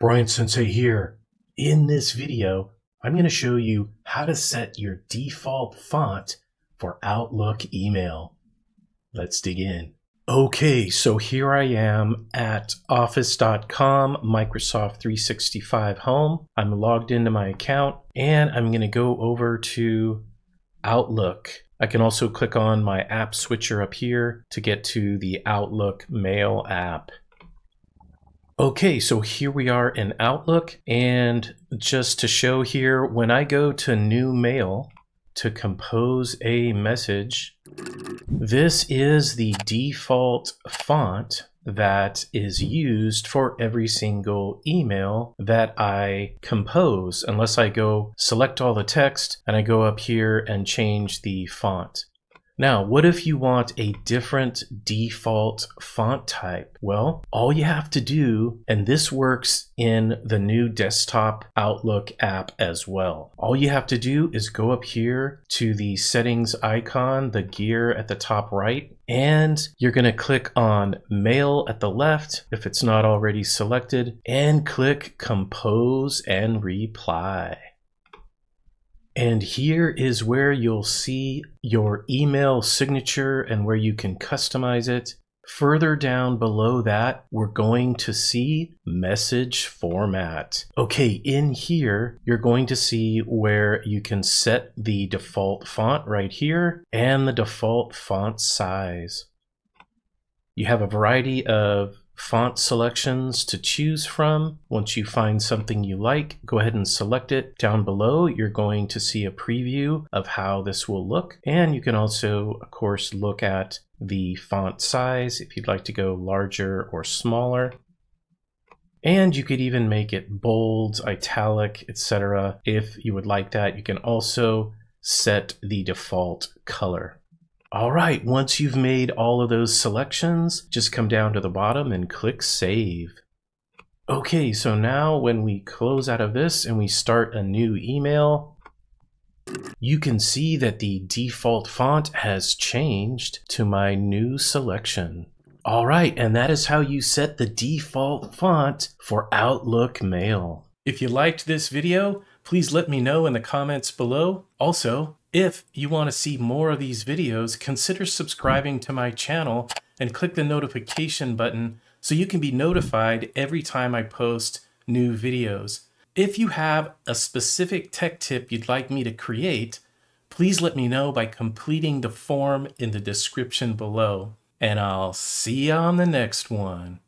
Brian Sensei here. In this video, I'm going to show you how to set your default font for Outlook email. Let's dig in. Okay, so here I am at office.com, Microsoft 365 Home. I'm logged into my account and I'm going to go over to Outlook. I can also click on my app switcher up here to get to the Outlook Mail app. Okay, so here we are in Outlook, and just to show here, when I go to New Mail to compose a message, this is the default font that is used for every single email that I compose, unless I go select all the text and I go up here and change the font. Now, what if you want a different default font type? Well, all you have to do, and this works in the new desktop Outlook app as well. All you have to do is go up here to the settings icon, the gear at the top right, and you're going to click on mail at the left if it's not already selected and click compose and reply. And here is where you'll see your email signature and where you can customize it. Further down below that, we're going to see message format. Okay, in here, you're going to see where you can set the default font right here and the default font size. You have a variety of font selections to choose from. Once you find something you like, go ahead and select it. Down below, you're going to see a preview of how this will look. And you can also, of course, look at the font size if you'd like to go larger or smaller. And you could even make it bold, italic, etc. If you would like that, you can also set the default color. All right, once you've made all of those selections, just come down to the bottom and click Save. Okay, so now when we close out of this and we start a new email, you can see that the default font has changed to my new selection. All right, and that is how you set the default font for Outlook Mail. If you liked this video, please let me know in the comments below. Also, if you want to see more of these videos, consider subscribing to my channel and click the notification button so you can be notified every time I post new videos. If you have a specific tech tip you'd like me to create, please let me know by completing the form in the description below. And I'll see you on the next one.